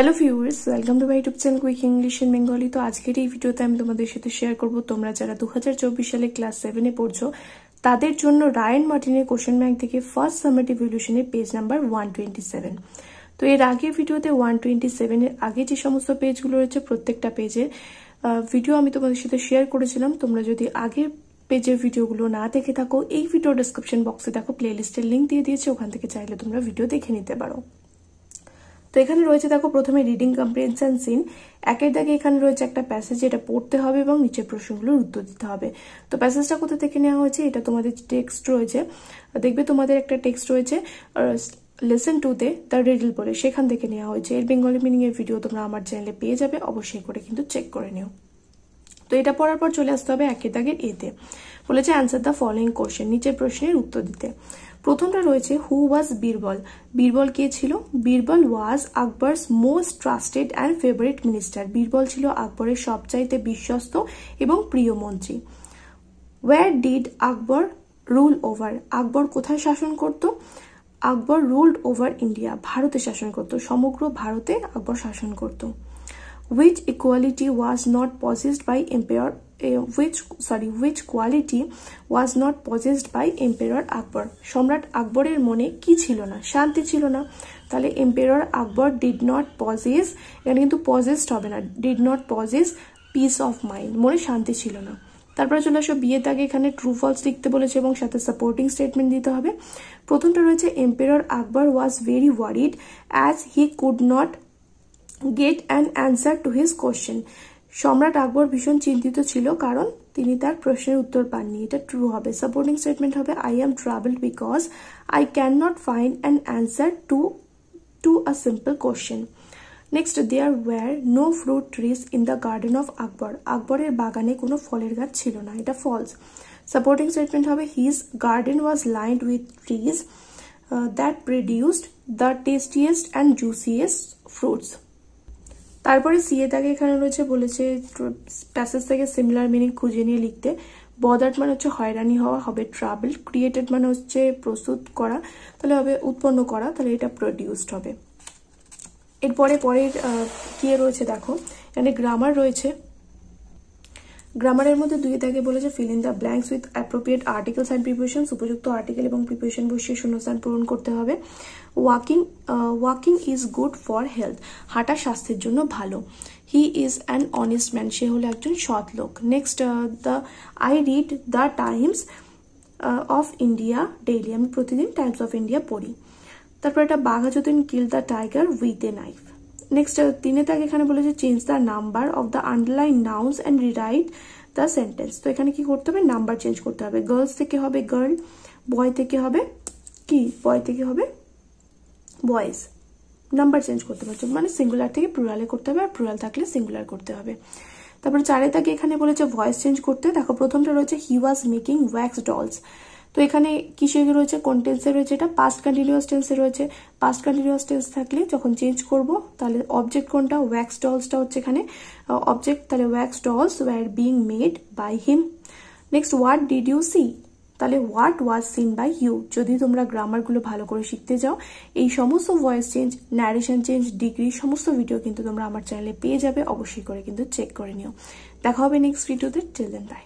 Hello viewers welcome to my YouTube channel quick English in Bengali তো আজকের এই ভিডিওতে আমি তোমাদের সাথে শেয়ার করব, তোমরা যারা দু হাজার চব্বিশ সালে ক্লাস সেভেনে পড়ছো, তাদের জন্য রায়ন মার্টিনের কোশ্চেন ব্যাংক থেকে first summative ইভলিউশনের page number one twenty seven তো এর আগের ভিডিওতে ওয়ান টোয়েন্টি সেভেনের আগে যে সমস্ত পেজগুলো রয়েছে, প্রত্যেকটা পেজের ভিডিও আমি তোমাদের সাথে শেয়ার করেছিলাম। তোমরা যদি আগের পেজের ভিডিওগুলো না দেখে থাকো, এই ভিডিও ডিসক্রিপশন বক্সে দেখো প্লেলিস্টের লিঙ্ক দিয়ে দিয়েছে, ওখান থেকে চাইলে তোমরা ভিডিও দেখে নিতে পারো। তো এখানে রয়েছে দেখো প্রথমে রিডিং কম্প্রিহেনশন সিন একের দাগে এখানে রয়েছে একটা প্যাসেজ এটা পড়তে হবে এবং নিচের প্রশ্নগুলোর উত্তর দিতে হবে। তো প্যাসেজটা কোথা থেকে নেওয়া হয়েছে? এটা তোমাদের টেক্সট রয়েছে। দেখবে তোমাদের একটা টেক্সট রয়েছে লেসন টুতে দ্য রিডল বলে। সেখান থেকে নেওয়া হয়েছে। এর বেঙ্গলি মিনিং এর ভিডিও তোমরা আমার চ্যানেলে পেয়ে যাবে। অবশ্যই করে কিন্তু চেক করে নিও। তো এটা পড়ার পর চলে আসতে হবে একের দাগের এতে। বলেছে অ্যান্সার দ্য ফলোয়িং কোশ্চেন নিচের প্রশ্নের উত্তর দিতে। প্রথমটা রয়েছে হু ওয়াজ বীরবল বীরবল কে ছিল? Birbal was Akbar's most trusted and favourite minister Birbal ছিল আকবরের সবচাইতে বিশ্বস্ত এবং প্রিয় মন্ত্রী। Where did Akbar rule over Akbar কোথায় শাসন করত? আকবর রুলড ওভার ইন্ডিয়া ভারতে শাসন করত। সমগ্র ভারতে আকবর শাসন করত। Which equality was not possessed by emperor uh, which sorry which quality was not possessed by emperor Akbar সম্রাট আকবরের মনে কি ছিল না? শান্তি ছিল না। তাহলে emperor Akbar did not possess এখানে কিন্তু পজেসড হবে না। Did not possess peace of mind মনে শান্তি ছিল না। তারপরে চলে আসো বিয়ের আগে এখানে ট্রু ফলস লিখতে বলেছে এবং সাথে সাপোর্টিং স্টেটমেন্ট দিতে হবে। প্রথমটা রয়েছে emperor Akbar was very worried as he could not get an answer to his question সম্রাট আকবর ভীষণ চিন্তিত ছিল কারণ তিনি তার প্রশ্নের উত্তর পাননি। এটা ট্রু হবে। সাপোর্টিং স্টেটমেন্ট হবে I am travelled because I can not find an answer to to a simple question next there were no fruit trees in the garden of Akbar আকবরের বাগানে কোনো ফলের গাছ ছিল না। এটা ফলস সাপোর্টিং স্টেটমেন্ট হবে his garden was lined with trees that produced the tastiest and juiciest fruits তারপরে সিএ তাকে এখানে রয়েছে বলেছে প্যাসেজ থেকে সিমিলার মিনিং খুঁজে নিয়ে লিখতে। বদার্ট মানে হচ্ছে হয়রানি হওয়া, হবে ট্রাভেল ক্রিয়েটেড মানে হচ্ছে প্রস্তুত করা, তাহলে হবে উৎপন্ন করা, তাহলে এটা প্রডিউসড হবে। এরপরে পরের কি রয়েছে দেখো? এখানে গ্রামার রয়েছে। গ্রামারের মধ্যে দুই দাগে বলেছে fill in the blanks with appropriate articles and preparation উপযুক্ত আর্টিকেল এবং প্রিপারেশন বসিয়ে শূন্যস্থান পূরণ করতে হবে। Walking walking is good for health হাঁটা স্বাস্থ্যের জন্য ভালো। He is an honest man সে হলো একজন সৎ লোক। Next the I read the Times of India daily আমি প্রতিদিন টাইমস অফ ইন্ডিয়া পড়ি। তারপর একটা Bagha Jatin kill the tiger with a knife next তিনে তাকে এখানে বলেছে change the number of the underline nouns and rewrite the sentence তো এখানে কি করতে হবে? নাম্বার চেঞ্জ করতে হবে। গার্লস থেকে হবে গার্ল বয় থেকে হবে কি? বয় থেকে হবে বয়েজ নাম্বার চেঞ্জ করতে পারছ মানে সিঙ্গুলার থেকে প্লুরালে করতে হবে, আর প্লুরাল থাকলে সিঙ্গুলার করতে হবে। তারপরে চারে তাকে এখানে বলেছে ভয়েস চেঞ্জ করতে। দেখো, প্রথমটা রয়েছে he was making wax dolls তো এখানে কিসে রয়েছে? কোন টেন্সে রয়েছে এটা? পাস্ট কন্টিনিউয়াস টেন্সে রয়েছে। পাস্ট কন্টিনিউয়াস টেন্স থাকলে যখন চেঞ্জ করব, তাহলে অবজেক্ট কোনটা? ওয়্যাক্স ডলসটা হচ্ছে এখানে। অবজেক্ট তাহলে wax dolls were being made by him next what did you see তাহলে what was seen by you যদি তোমরা গ্রামারগুলো ভালো করে শিখতে যাও, এই সমস্ত voice change narration change degree সমস্ত ভিডিও কিন্তু তোমরা আমার চ্যানেলে পেয়ে যাবে। অবশ্যই করে কিন্তু চেক করে নিও। দেখা হবে নেক্সট ভিডিওতে টেল দেন বাই